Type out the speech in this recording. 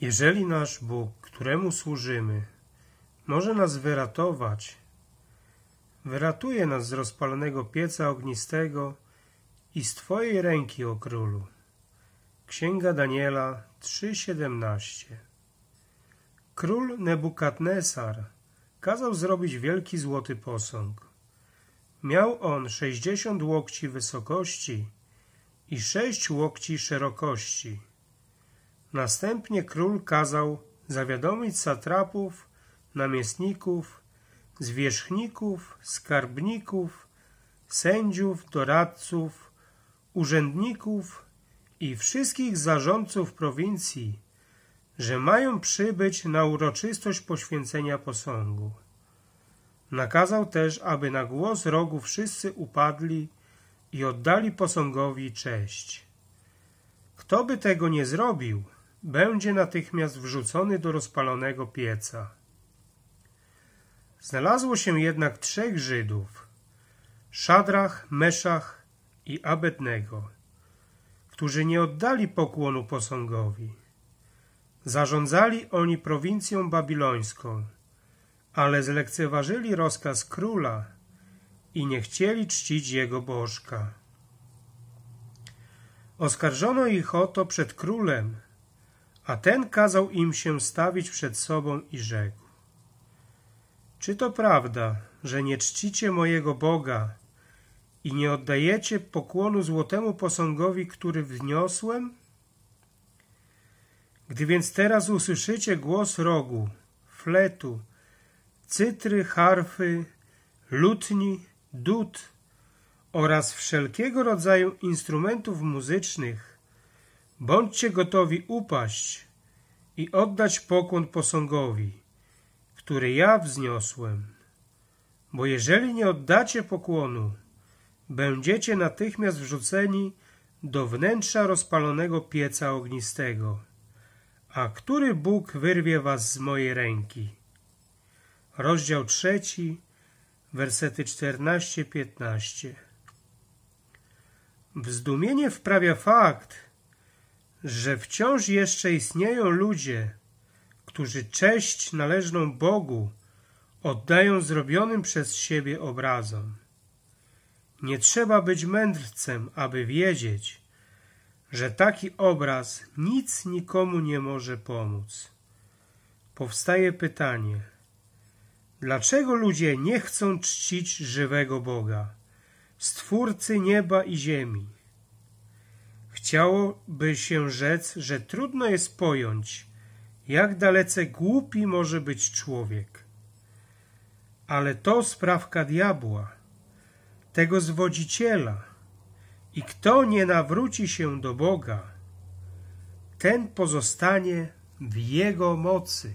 Jeżeli nasz Bóg, któremu służymy, może nas wyratować, wyratuje nas z rozpalonego pieca ognistego i z Twojej ręki, o królu. Księga Daniela 3:17 Król Nebukadnesar kazał zrobić wielki złoty posąg. Miał on sześćdziesiąt łokci wysokości i sześć łokci szerokości. Następnie król kazał zawiadomić satrapów, namiestników, zwierzchników, skarbników, sędziów, doradców, urzędników i wszystkich zarządców prowincji, że mają przybyć na uroczystość poświęcenia posągu. Nakazał też, aby na głos rogu wszyscy upadli i oddali posągowi cześć. Kto by tego nie zrobił, będzie natychmiast wrzucony do rozpalonego pieca. Znalazło się jednak trzech Żydów, Szadrach, Meszach i Abednego, którzy nie oddali pokłonu posągowi. Zarządzali oni prowincją babilońską, ale zlekceważyli rozkaz króla i nie chcieli czcić jego bożka. Oskarżono ich o to przed królem, a ten kazał im się stawić przed sobą i rzekł: Czy to prawda, że nie czcicie mojego Boga i nie oddajecie pokłonu złotemu posągowi, który wniosłem? Gdy więc teraz usłyszycie głos rogu, fletu, cytry, harfy, lutni, dud oraz wszelkiego rodzaju instrumentów muzycznych, bądźcie gotowi upaść i oddać pokłon posągowi, który ja wzniosłem. Bo jeżeli nie oddacie pokłonu, będziecie natychmiast wrzuceni do wnętrza rozpalonego pieca ognistego. A który Bóg wyrwie was z mojej ręki? Rozdział trzeci, wersety 14-15. Wzdumienie wprawia fakt, że wciąż jeszcze istnieją ludzie, którzy cześć należną Bogu oddają zrobionym przez siebie obrazom. Nie trzeba być mędrcem, aby wiedzieć, że taki obraz nic nikomu nie może pomóc. Powstaje pytanie, dlaczego ludzie nie chcą czcić żywego Boga, Stwórcy nieba i ziemi? Chciałoby się rzec, że trudno jest pojąć, jak dalece głupi może być człowiek. Ale to sprawka diabła, tego zwodziciela, i kto nie nawróci się do Boga, ten pozostanie w Jego mocy.